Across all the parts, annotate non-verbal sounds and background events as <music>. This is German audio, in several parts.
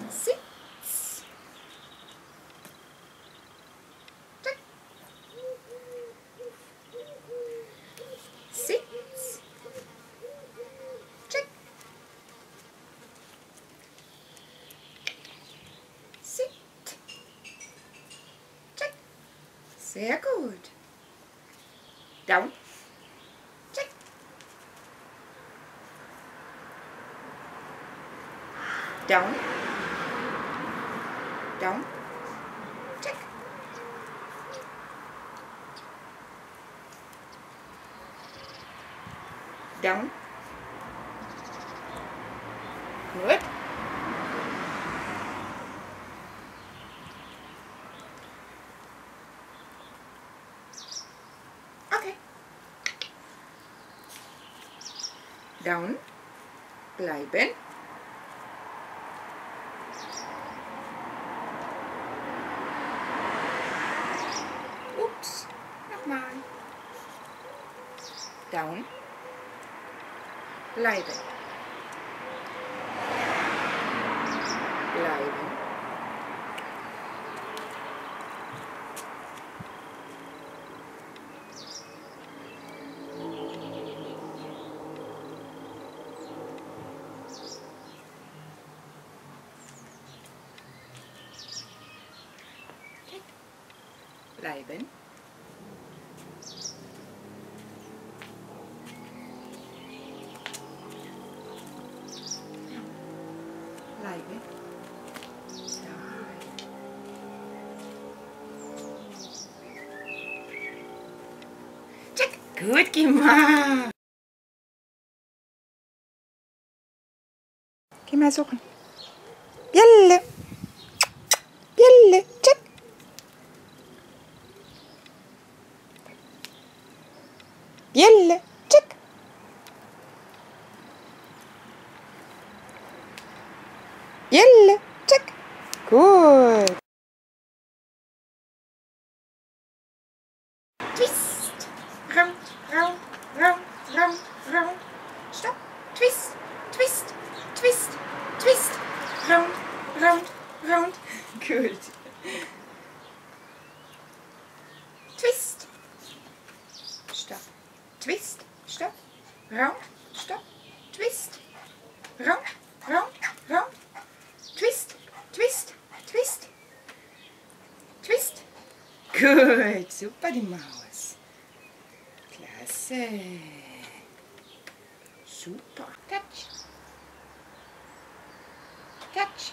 Check. Sitz. Check. Sit. Check. Sehr gut. Down. Down. Down. Check. Down. Good. Okay. Down. Bleiben. ఇలా ఇది ఇలా ఇది bleiben. Check. Gut gemacht. Geh mal suchen. Bjelle. Bjelle. Check. Bjelle. Check. Bjelle. Check. Gut. Stopp. Twist, twist, twist, twist. Round, round, round. Gut. Twist. Stopp. Twist. Stopp. Round. Stopp. Twist. Round, round, round. Twist, twist, twist. Twist. Gut. Super, die Maus. Klasse. Catch.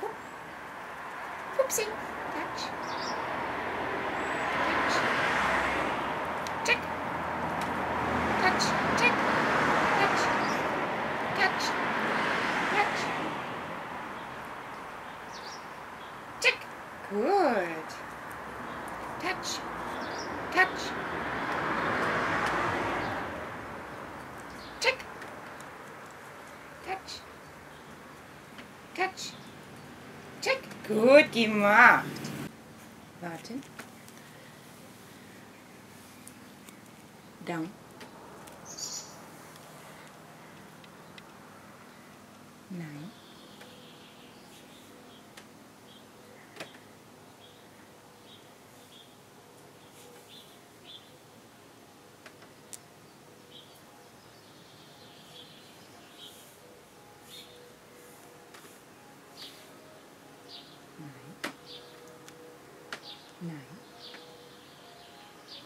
Whoop. Oopsie. Catch. Check. Gut gemacht. Warten. Down. Nein. Nein.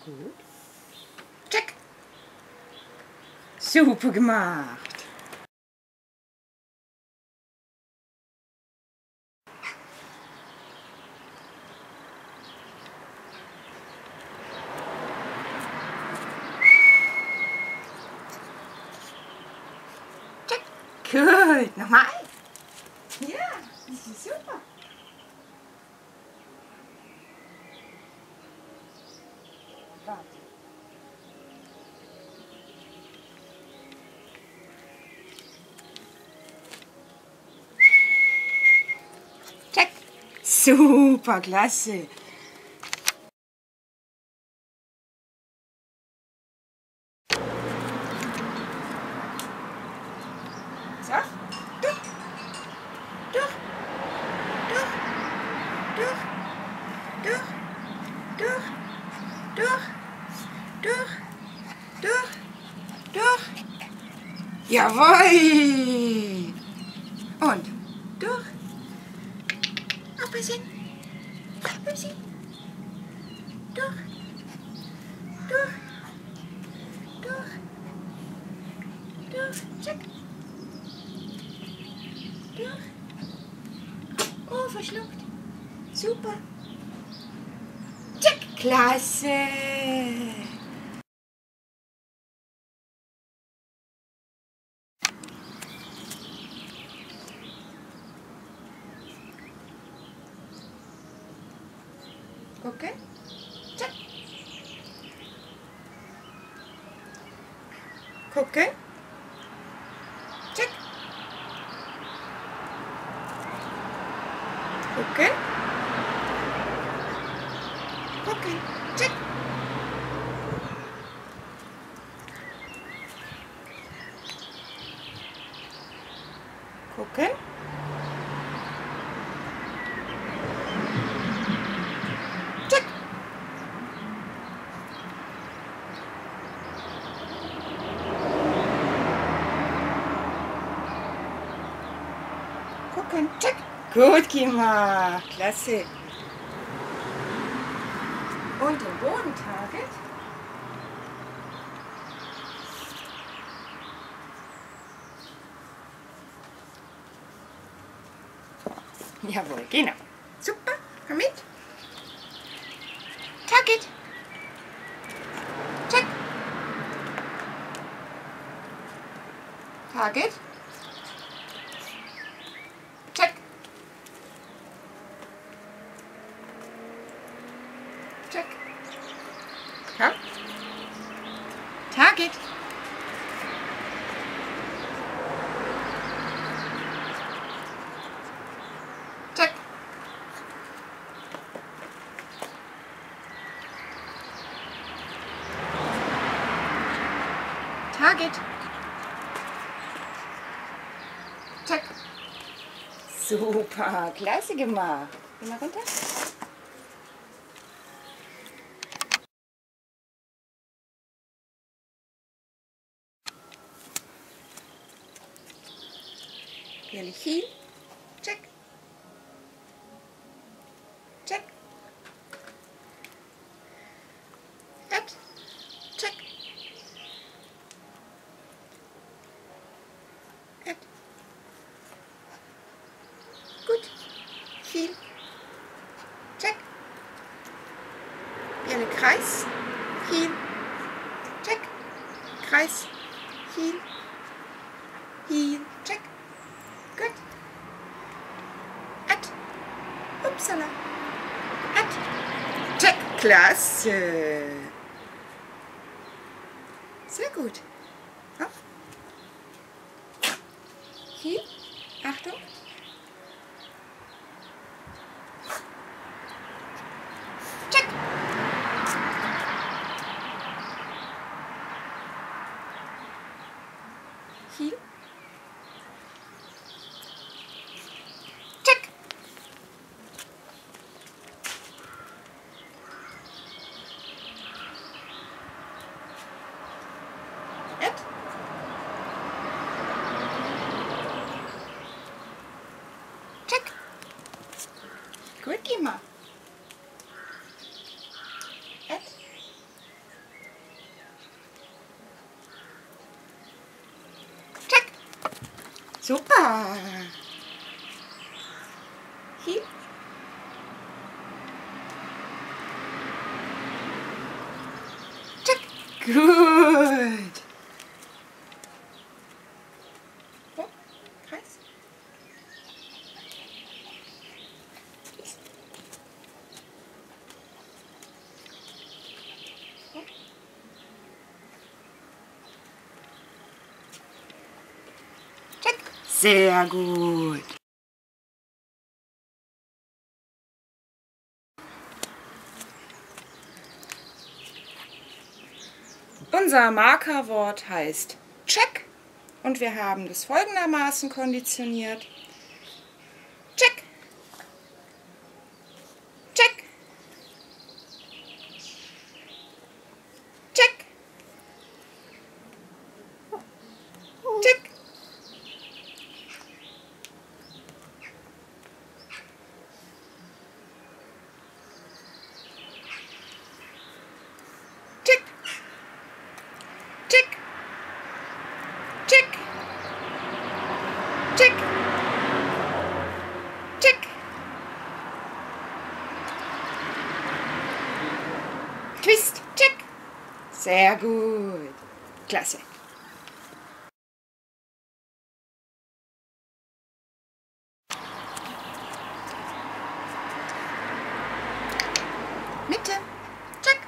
Gut. Check. Super gemacht. Warte. Check. Super, klasse. So. Du. Jawohl. Und durch. Aufpassen. Aufpassen. Okay. Check. Okay. Gucken. Check. Gut gemacht. Klasse. Und den Bodentarget. Jawohl, genau. Super, komm mit. Target. Check. Target. Check. Check. Komm. Target. Check. Target. Check. Super, klasse gemacht. Geh mal runter. Hin. Hier. Achtung. Gut. Check. Super. Hier. Check. Gut. Oh, Kreis. Oh. Check. Sehr gut. Unser Markerwort heißt Check und wir haben das folgendermaßen konditioniert. Sehr gut. Klasse. Mitte. Check.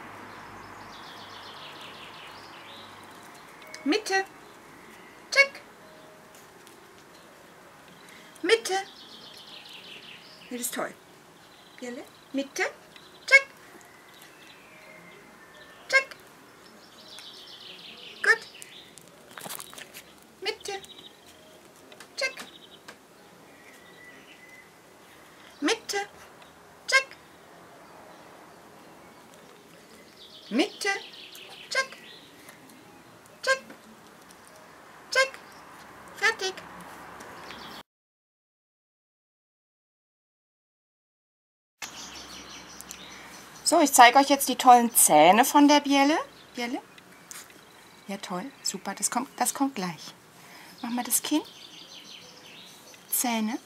Mitte. Check. Mitte. Das ist toll. Mitte. Check. Check. Gut. Mitte. Check. Mitte. Check. Mitte. Check. Check. Check. Fertig. So, ich zeige euch jetzt die tollen Zähne von der Bielle. Bielle? Ja, toll. Super. Das kommt, das kommt gleich. Mach mal das Kinn. Zähne.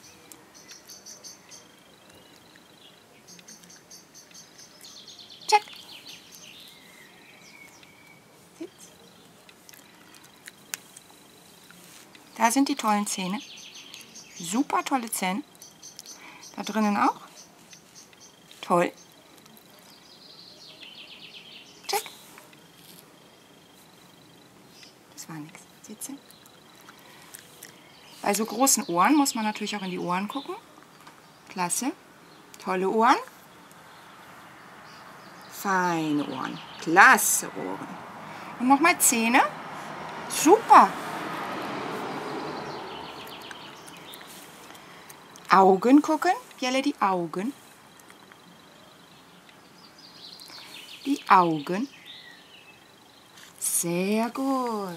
Da sind die tollen Zähne. Super tolle Zähne. Da drinnen auch. Toll. Check. Das war nichts. Sitze. Bei so großen Ohren muss man natürlich auch in die Ohren gucken. Klasse. Tolle Ohren. Feine Ohren. Klasse Ohren. Und nochmal Zähne. Super. Augen gucken. Jelle die Augen. Die Augen. Sehr gut.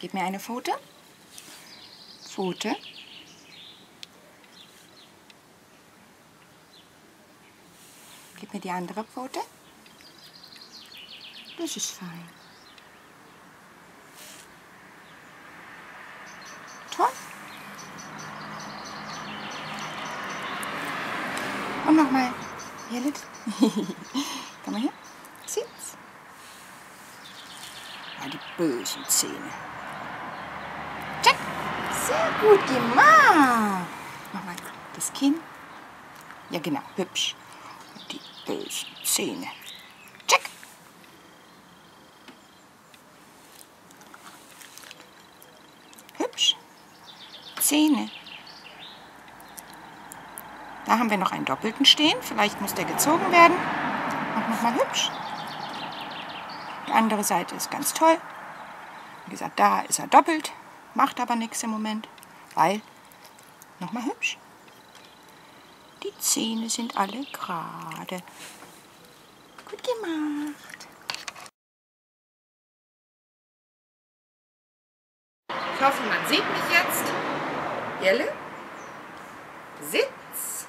Gib mir eine Pfote. Pfote. Gib mir die andere Pfote. Das ist fein. Toll. Nochmal. Jellit. <laughs> Komm mal her. Sitz. Ja, die bösen Zähne. Check. Sehr gut gemacht. Mach mal das Kinn. Ja, genau. Hübsch. Die bösen Zähne. Check. Hübsch. Zähne. Da haben wir noch einen doppelten stehen. Vielleicht muss der gezogen werden. Mach nochmal hübsch. Die andere Seite ist ganz toll. Wie gesagt, da ist er doppelt. Macht aber nichts im Moment, weil nochmal hübsch. Die Zähne sind alle gerade. Gut gemacht. Ich hoffe, man sieht mich jetzt. Jelle? Sitz.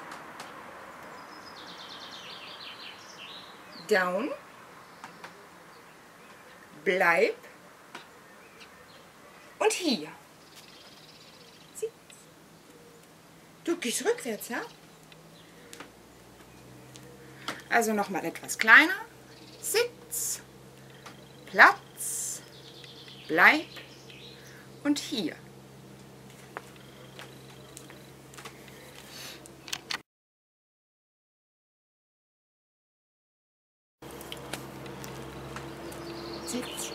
Down. Bleib. Und hier. Du gehst rückwärts, ja? Also nochmal etwas kleiner. Sitz. Platz. Bleib. Und hier. Sitz.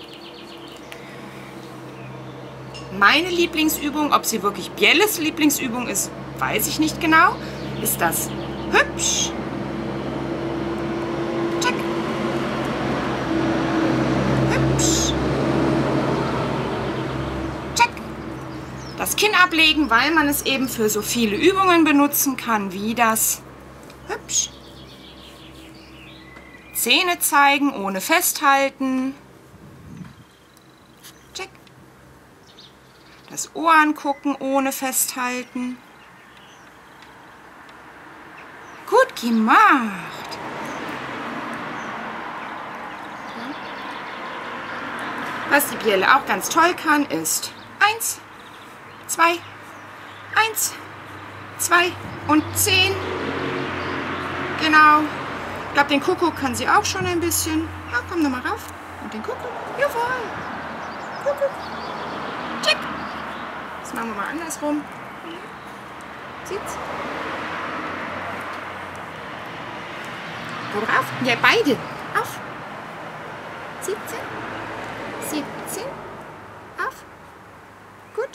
Meine Lieblingsübung, ob sie wirklich Bielles Lieblingsübung ist, weiß ich nicht genau, ist das hübsch. Check. Hübsch. Check. Das Kinn ablegen, weil man es eben für so viele Übungen benutzen kann, wie das hübsch. Zähne zeigen, ohne festhalten. Das Ohr angucken, ohne festhalten. Gut gemacht. Was die Biele auch ganz toll kann, ist eins, zwei, eins, zwei und zehn. Genau. Ich glaube, den Kuckuck kann sie auch schon ein bisschen. Ja, komm nochmal rauf. Und den Kuckuck. Jawohl. Kuckuck. Check. Das machen wir mal andersrum. Sieht's? Worauf? Ja, beide. Auf. 17. 17. Auf. Gut.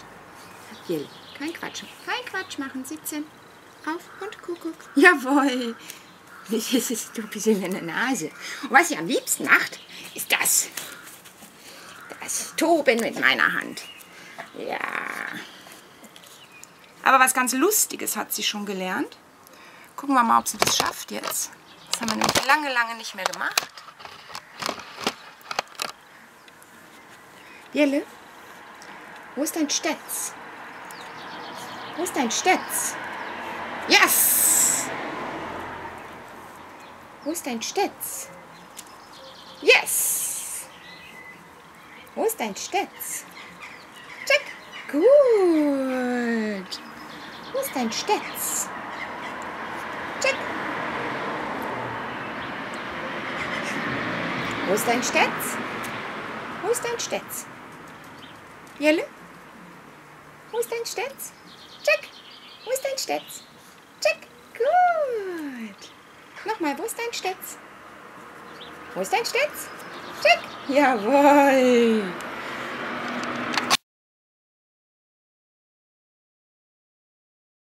Jill, kein Quatsch. Kein Quatsch machen. 17. Auf und Kuckuck. <laughs> Jawohl. Es ist ein bisschen in der Nase. Und was sie am liebsten macht, ist das. Das Toben mit meiner Hand. Ja. Aber was ganz Lustiges hat sie schon gelernt. Gucken wir mal, ob sie das schafft jetzt. Das haben wir nämlich lange, lange nicht mehr gemacht. Jelle, wo ist dein Stetz? Wo ist dein Stetz? Yes! Wo ist dein Stetz? Yes! Wo ist dein Stetz? Gut! Wo ist dein Stetz? Check! Wo ist dein Stetz? Wo ist dein Stetz? Jelle? Wo ist dein Stetz? Check! Wo ist dein Stetz? Check! Gut! Nochmal, wo ist dein Stetz? Wo ist dein Stetz? Check! Jawohl!